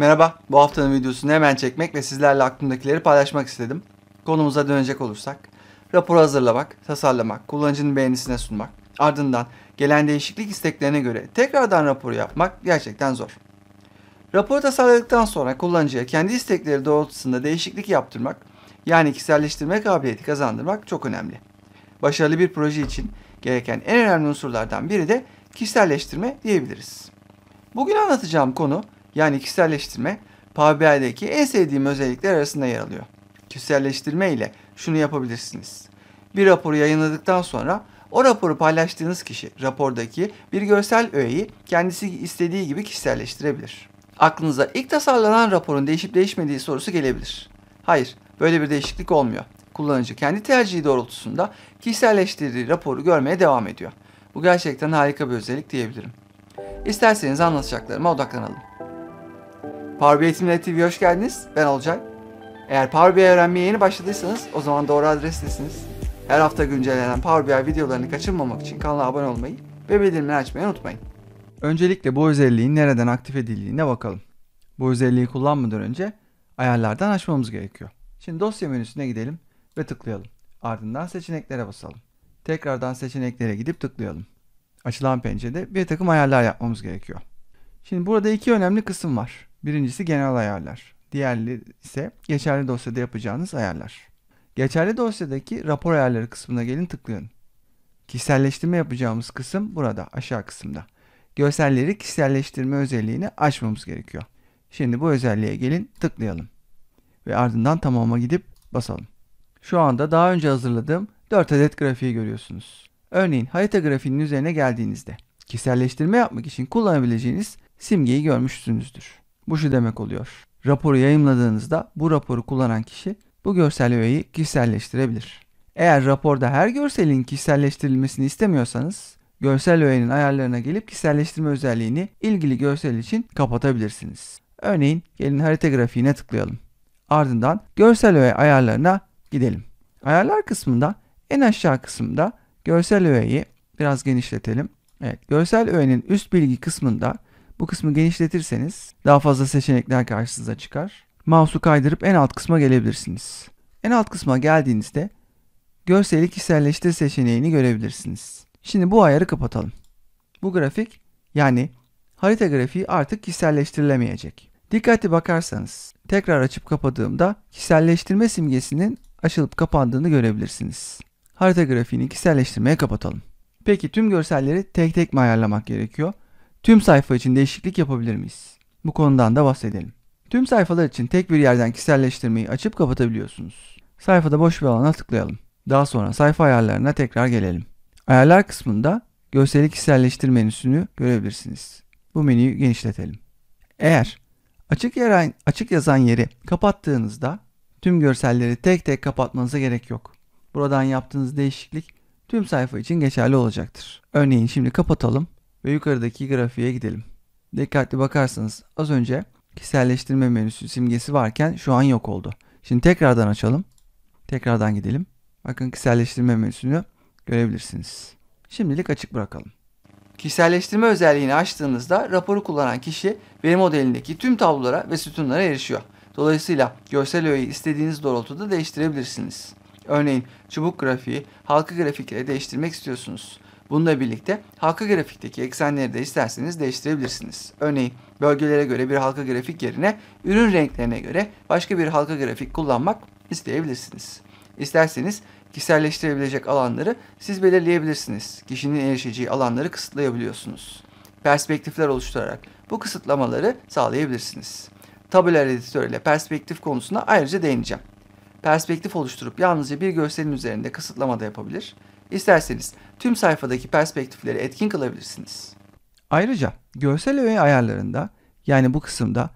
Merhaba, bu haftanın videosunu hemen çekmek ve sizlerle aklımdakileri paylaşmak istedim. Konumuza dönecek olursak, rapor hazırlamak, tasarlamak, kullanıcının beğenisine sunmak, ardından gelen değişiklik isteklerine göre tekrardan raporu yapmak gerçekten zor. Raporu tasarladıktan sonra kullanıcıya kendi istekleri doğrultusunda değişiklik yaptırmak, yani kişiselleştirme kabiliyeti kazandırmak çok önemli. Başarılı bir proje için gereken en önemli unsurlardan biri de kişiselleştirme diyebiliriz. Bugün anlatacağım konu yani kişiselleştirme Power BI'deki en sevdiğim özellikler arasında yer alıyor. Kişiselleştirme ile şunu yapabilirsiniz. Bir raporu yayınladıktan sonra o raporu paylaştığınız kişi rapordaki bir görsel öğeyi kendisi istediği gibi kişiselleştirebilir. Aklınıza ilk tasarlanan raporun değişip değişmediği sorusu gelebilir. Hayır, böyle bir değişiklik olmuyor. Kullanıcı kendi tercihi doğrultusunda kişiselleştirdiği raporu görmeye devam ediyor. Bu gerçekten harika bir özellik diyebilirim. İsterseniz anlatacaklarıma odaklanalım. Power BI Eğitimleri TV'ye hoş geldiniz. Ben Olcay. Eğer Power BI öğrenmeye yeni başladıysanız o zaman doğru adrestesiniz. Her hafta güncellenen Power BI videolarını kaçırmamak için kanala abone olmayı ve bildirimleri açmayı unutmayın. Öncelikle bu özelliğin nereden aktif edildiğine bakalım. Bu özelliği kullanmadan önce ayarlardan açmamız gerekiyor. Şimdi dosya menüsüne gidelim ve tıklayalım. Ardından seçeneklere basalım. Tekrardan seçeneklere gidip tıklayalım. Açılan pencerede bir takım ayarlar yapmamız gerekiyor. Şimdi burada iki önemli kısım var. Birincisi genel ayarlar. Diğerleri ise geçerli dosyada yapacağınız ayarlar. Geçerli dosyadaki rapor ayarları kısmına gelin tıklayın. Kişiselleştirme yapacağımız kısım burada aşağı kısımda. Görselleri kişiselleştirme özelliğini açmamız gerekiyor. Şimdi bu özelliğe gelin tıklayalım. Ve ardından tamama gidip basalım. Şu anda daha önce hazırladığım 4 adet grafiği görüyorsunuz. Örneğin harita grafiğinin üzerine geldiğinizde kişiselleştirme yapmak için kullanabileceğiniz simgeyi görmüşsünüzdür. Bu şu demek oluyor. Raporu yayınladığınızda bu raporu kullanan kişi bu görsel öğeyi kişiselleştirebilir. Eğer raporda her görselin kişiselleştirilmesini istemiyorsanız görsel öğenin ayarlarına gelip kişiselleştirme özelliğini ilgili görsel için kapatabilirsiniz. Örneğin gelin harita grafiğine tıklayalım. Ardından görsel öğe ayarlarına gidelim. Ayarlar kısmında en aşağı kısımda görsel öğeyi biraz genişletelim. Evet, görsel öğenin üst bilgi kısmında bu kısmı genişletirseniz daha fazla seçenekler karşınıza çıkar. Mouse'u kaydırıp en alt kısma gelebilirsiniz. En alt kısma geldiğinizde görseli kişiselleştir seçeneğini görebilirsiniz. Şimdi bu ayarı kapatalım. Bu grafik yani harita grafiği artık kişiselleştirilemeyecek. Dikkatli bakarsanız tekrar açıp kapadığımda kişiselleştirme simgesinin açılıp kapandığını görebilirsiniz. Harita grafiğini kişiselleştirmeye kapatalım. Peki tüm görselleri tek tek mi ayarlamak gerekiyor? Tüm sayfa için değişiklik yapabilir miyiz? Bu konudan da bahsedelim. Tüm sayfalar için tek bir yerden kişiselleştirmeyi açıp kapatabiliyorsunuz. Sayfada boş bir alana tıklayalım. Daha sonra sayfa ayarlarına tekrar gelelim. Ayarlar kısmında görseli kişiselleştir menüsünü görebilirsiniz. Bu menüyü genişletelim. Eğer açık, yer, açık yazan yeri kapattığınızda tüm görselleri tek tek kapatmanıza gerek yok. Buradan yaptığınız değişiklik tüm sayfa için geçerli olacaktır. Örneğin şimdi kapatalım ve yukarıdaki grafiğe gidelim. Dikkatli bakarsanız az önce kişiselleştirme menüsü simgesi varken şu an yok oldu. Şimdi tekrardan açalım. Tekrardan gidelim. Bakın kişiselleştirme menüsünü görebilirsiniz. Şimdilik açık bırakalım. Kişiselleştirme özelliğini açtığınızda raporu kullanan kişi veri modelindeki tüm tablolara ve sütunlara erişiyor. Dolayısıyla görsel öğeyi istediğiniz doğrultuda değiştirebilirsiniz. Örneğin çubuk grafiği, halka grafikleri değiştirmek istiyorsunuz. Bununla birlikte halka grafikteki eksenleri de isterseniz değiştirebilirsiniz. Örneğin bölgelere göre bir halka grafik yerine ürün renklerine göre başka bir halka grafik kullanmak isteyebilirsiniz. İsterseniz kişiselleştirebilecek alanları siz belirleyebilirsiniz. Kişinin erişeceği alanları kısıtlayabiliyorsunuz. Perspektifler oluşturarak bu kısıtlamaları sağlayabilirsiniz. Tabular editör ile perspektif konusuna ayrıca değineceğim. Perspektif oluşturup yalnızca bir görselin üzerinde kısıtlama da yapabilir. İsterseniz tüm sayfadaki perspektifleri etkin kılabilirsiniz. Ayrıca görsel öğe ayarlarında yani bu kısımda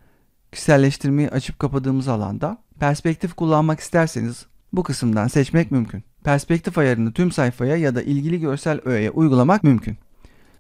kişiselleştirmeyi açıp kapadığımız alanda perspektif kullanmak isterseniz bu kısımdan seçmek mümkün. Perspektif ayarını tüm sayfaya ya da ilgili görsel öğeye uygulamak mümkün.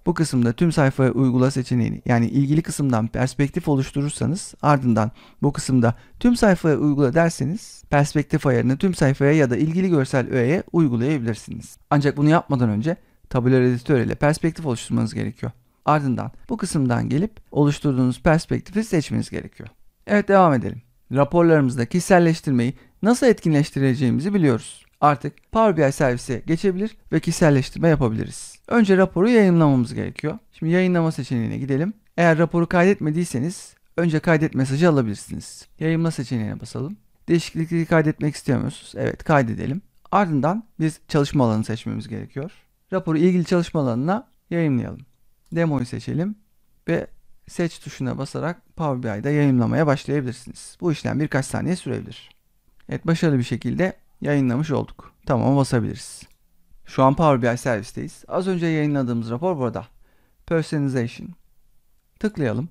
Bu kısımda tüm sayfaya uygula seçeneğini yani ilgili kısımdan perspektif oluşturursanız ardından bu kısımda tüm sayfaya uygula derseniz perspektif ayarını tüm sayfaya ya da ilgili görsel öğeye uygulayabilirsiniz. Ancak bunu yapmadan önce tabular editör ile perspektif oluşturmanız gerekiyor. Ardından bu kısımdan gelip oluşturduğunuz perspektifi seçmeniz gerekiyor. Evet devam edelim. Raporlarımızda kişiselleştirmeyi nasıl etkinleştireceğimizi biliyoruz. Artık Power BI servise geçebilir ve kişiselleştirme yapabiliriz. Önce raporu yayınlamamız gerekiyor. Şimdi yayınlama seçeneğine gidelim. Eğer raporu kaydetmediyseniz önce kaydet mesajı alabilirsiniz. Yayınla seçeneğine basalım. Değişiklikleri kaydetmek istiyor musunuz? Evet kaydedelim. Ardından biz çalışma alanı seçmemiz gerekiyor. Raporu ilgili çalışma alanına yayınlayalım. Demoyu seçelim ve seç tuşuna basarak Power BI'de yayınlamaya başlayabilirsiniz. Bu işlem birkaç saniye sürebilir. Evet başarılı bir şekilde yayınlamış olduk. Tamam basabiliriz. Şu an Power BI servisteyiz. Az önce yayınladığımız rapor burada. Personalization. Tıklayalım.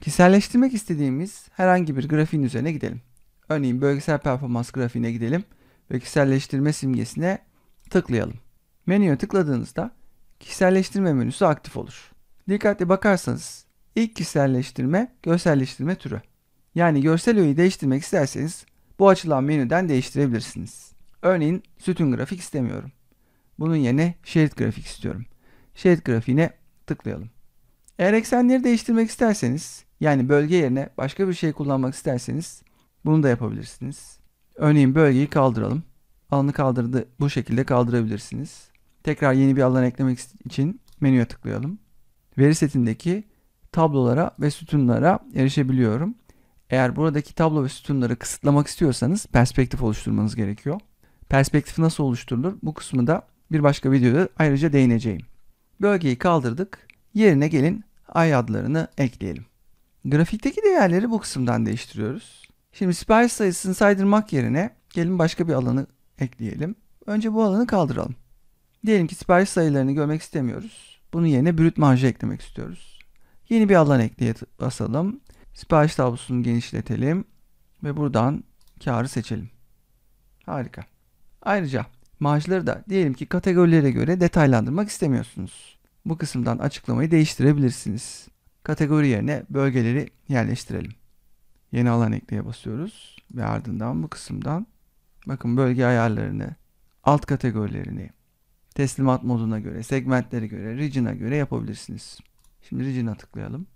Kişiselleştirmek istediğimiz herhangi bir grafiğin üzerine gidelim. Örneğin bölgesel performans grafiğine gidelim ve kişiselleştirme simgesine tıklayalım. Menüye tıkladığınızda kişiselleştirme menüsü aktif olur. Dikkatli bakarsanız ilk kişiselleştirme görselleştirme türü. Yani görsel öğeyi değiştirmek isterseniz bu açılan menüden değiştirebilirsiniz. Örneğin sütun grafik istemiyorum. Bunun yerine şerit grafik istiyorum. Şerit grafiğine tıklayalım. Eğer eksenleri değiştirmek isterseniz yani bölge yerine başka bir şey kullanmak isterseniz bunu da yapabilirsiniz. Örneğin bölgeyi kaldıralım. Alanı kaldırdı bu şekilde kaldırabilirsiniz. Tekrar yeni bir alan eklemek için menüye tıklayalım. Veri setindeki tablolara ve sütunlara erişebiliyorum. Eğer buradaki tablo ve sütunları kısıtlamak istiyorsanız perspektif oluşturmanız gerekiyor. Perspektif nasıl oluşturulur? Bu kısmı da bir başka videoda ayrıca değineceğim. Bölgeyi kaldırdık. Yerine gelin ay adlarını ekleyelim. Grafikteki değerleri bu kısımdan değiştiriyoruz. Şimdi sipariş sayısını saydırmak yerine gelin başka bir alanı ekleyelim. Önce bu alanı kaldıralım. Diyelim ki sipariş sayılarını görmek istemiyoruz. Bunun yerine brüt marjı eklemek istiyoruz. Yeni bir alan ekleye basalım. Sipariş tablosunu genişletelim ve buradan karı seçelim. Harika. Ayrıca marjları da diyelim ki kategorilere göre detaylandırmak istemiyorsunuz. Bu kısımdan açıklamayı değiştirebilirsiniz. Kategori yerine bölgeleri yerleştirelim. Yeni alan ekleye basıyoruz ve ardından bu kısımdan bakın bölge ayarlarını, alt kategorilerini, teslimat moduna göre, segmentlere göre, region'a göre yapabilirsiniz. Şimdi region'a tıklayalım.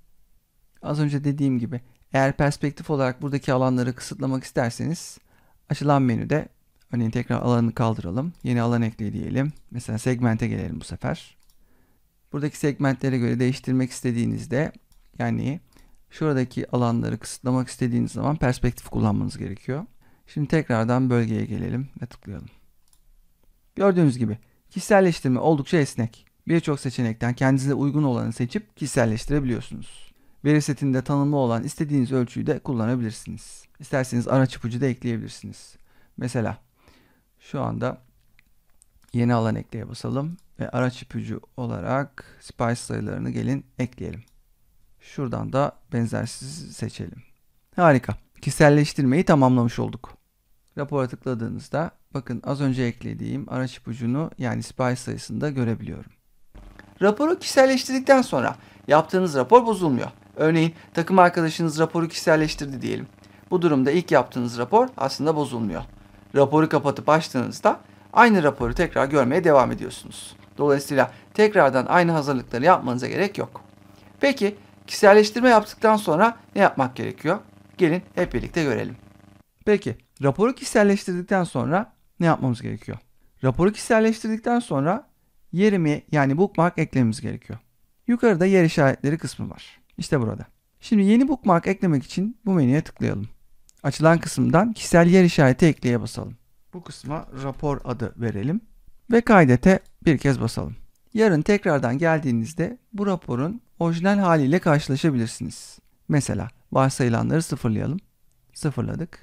Az önce dediğim gibi eğer perspektif olarak buradaki alanları kısıtlamak isterseniz açılan menüde örneğin tekrar alanı kaldıralım. Yeni alan ekle diyelim. Mesela segmente gelelim bu sefer. Buradaki segmentlere göre değiştirmek istediğinizde yani şuradaki alanları kısıtlamak istediğiniz zaman perspektif kullanmanız gerekiyor. Şimdi tekrardan bölgeye gelelim ve tıklayalım. Gördüğünüz gibi kişiselleştirme oldukça esnek. Birçok seçenekten kendinize uygun olanı seçip kişiselleştirebiliyorsunuz. Veri setinde tanımlı olan istediğiniz ölçüyü de kullanabilirsiniz. İsterseniz araç ipucu da ekleyebilirsiniz. Mesela şu anda yeni alan ekleye basalım ve araç ipucu olarak sipariş sayılarını gelin ekleyelim. Şuradan da benzersiz seçelim. Harika. Kişiselleştirmeyi tamamlamış olduk. Rapora tıkladığınızda bakın az önce eklediğim araç ipucunu yani sipariş sayısını da görebiliyorum. Raporu kişiselleştirdikten sonra yaptığınız rapor bozulmuyor. Örneğin takım arkadaşınız raporu kişiselleştirdi diyelim. Bu durumda ilk yaptığınız rapor aslında bozulmuyor. Raporu kapatıp açtığınızda aynı raporu tekrar görmeye devam ediyorsunuz. Dolayısıyla tekrardan aynı hazırlıkları yapmanıza gerek yok. Peki kişiselleştirme yaptıktan sonra ne yapmak gerekiyor? Gelin hep birlikte görelim. Peki raporu kişiselleştirdikten sonra ne yapmamız gerekiyor? Raporu kişiselleştirdikten sonra yerimi yani bookmark eklememiz gerekiyor. Yukarıda yer işaretleri kısmı var. İşte burada. Şimdi yeni bookmark eklemek için bu menüye tıklayalım. Açılan kısımdan kişisel yer işareti ekleye basalım. Bu kısma rapor adı verelim ve kaydete bir kez basalım. Yarın tekrardan geldiğinizde bu raporun orijinal haliyle karşılaşabilirsiniz. Mesela varsayılanları sıfırlayalım. Sıfırladık.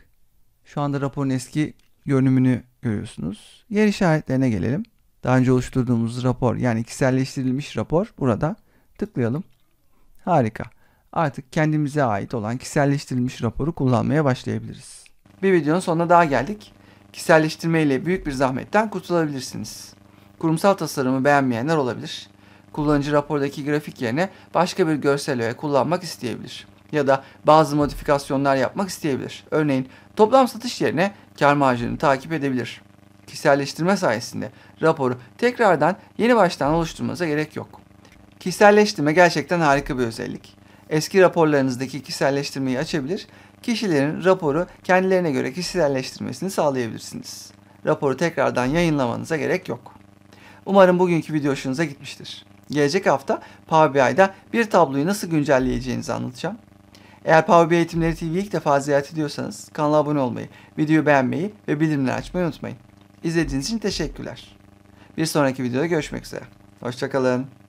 Şu anda raporun eski görünümünü görüyorsunuz. Yer işaretlerine gelelim. Daha önce oluşturduğumuz rapor yani kişiselleştirilmiş rapor burada. Tıklayalım. Harika. Artık kendimize ait olan kişiselleştirilmiş raporu kullanmaya başlayabiliriz. Bir videonun sonuna daha geldik. Kişiselleştirme ile büyük bir zahmetten kurtulabilirsiniz. Kurumsal tasarımı beğenmeyenler olabilir. Kullanıcı rapordaki grafik yerine başka bir görsel öğe kullanmak isteyebilir. Ya da bazı modifikasyonlar yapmak isteyebilir. Örneğin toplam satış yerine kar marjını takip edebilir. Kişiselleştirme sayesinde raporu tekrardan yeni baştan oluşturmanıza gerek yok. Kişiselleştirme gerçekten harika bir özellik. eski raporlarınızdaki kişiselleştirmeyi açabilir, kişilerin raporu kendilerine göre kişiselleştirmesini sağlayabilirsiniz. Raporu tekrardan yayınlamanıza gerek yok. Umarım bugünkü video hoşunuza gitmiştir. Gelecek hafta Power BI'da bir tabloyu nasıl güncelleyeceğinizi anlatacağım. Eğer Power BI Eğitimleri TV'yi ilk defa ziyaret ediyorsanız kanala abone olmayı, videoyu beğenmeyi ve bildirimleri açmayı unutmayın. İzlediğiniz için teşekkürler. Bir sonraki videoda görüşmek üzere. Hoşçakalın.